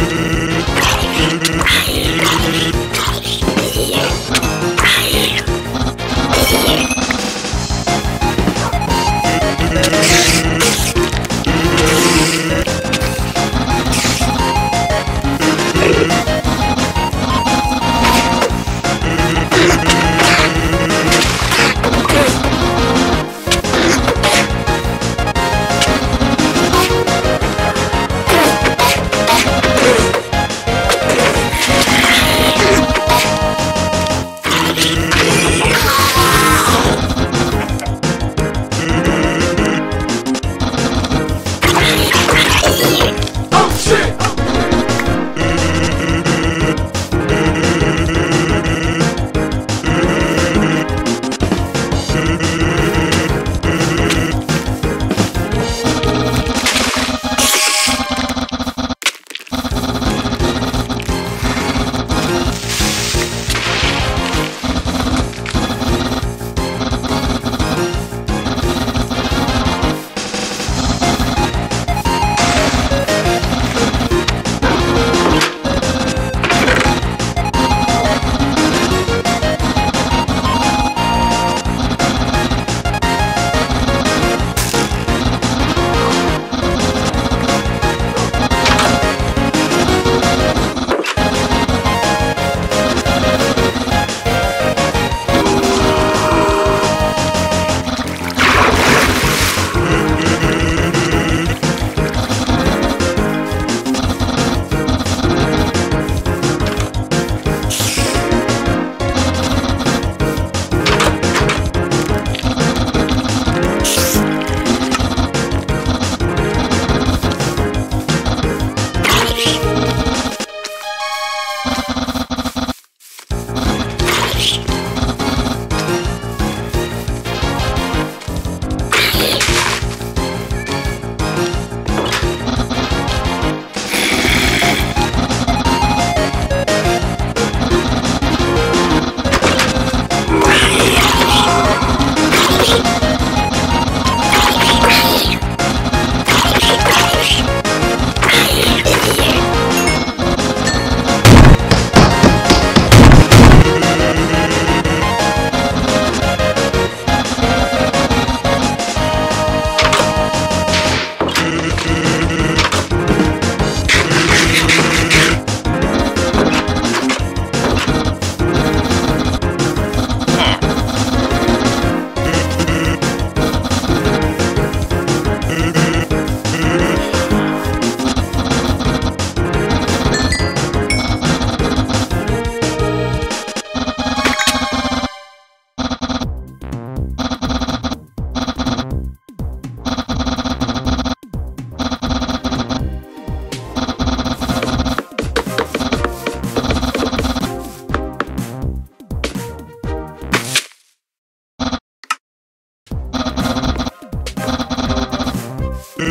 you. What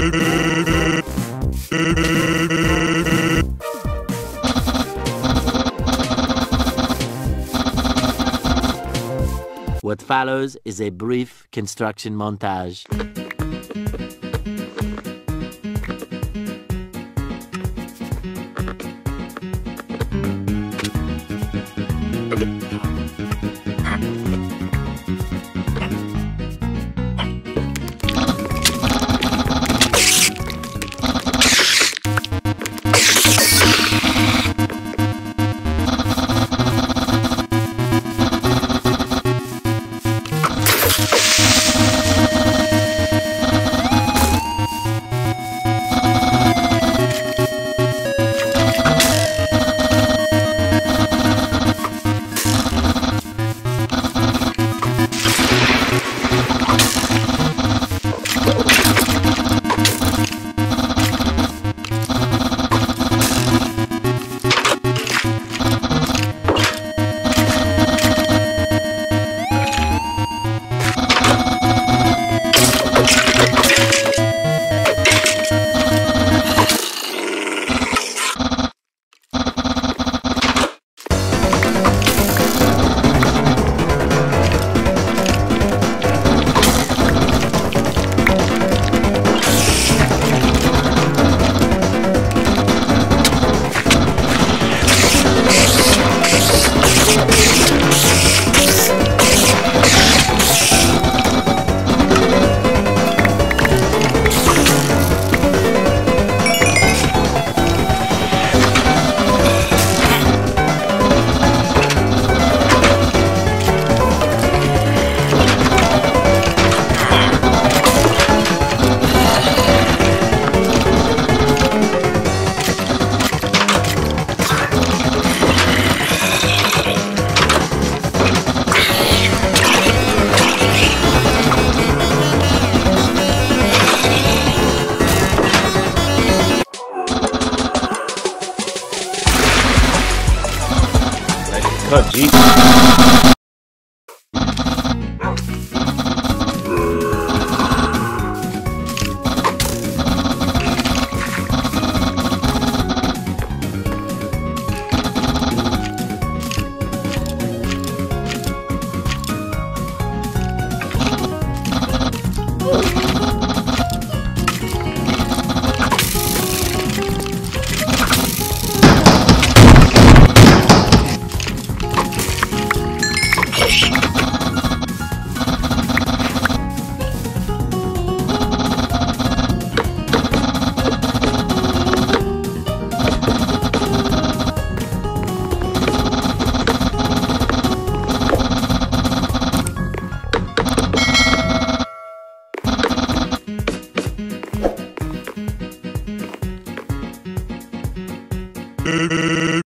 follows is a brief construction montage. Thank